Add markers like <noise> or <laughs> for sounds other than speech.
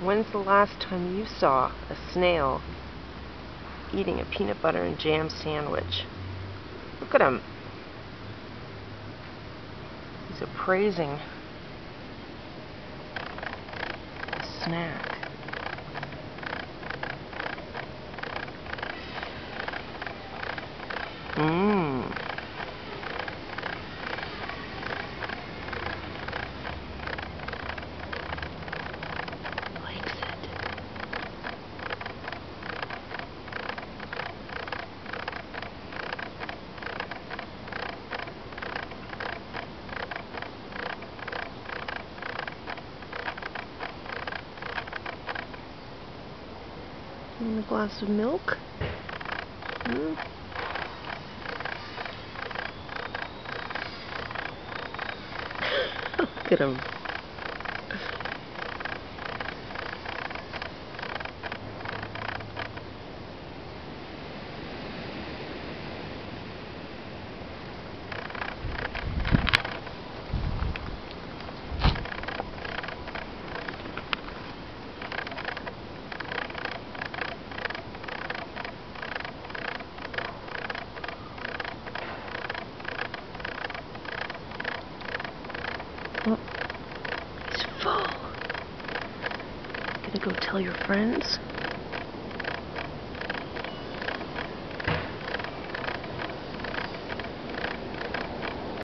When's the last time you saw a snail eating a peanut butter and jam sandwich? Look at him. He's appraising a snack. And a glass of milk. Hmm. <laughs> Look at him. Oh, he's full. Gonna go tell your friends?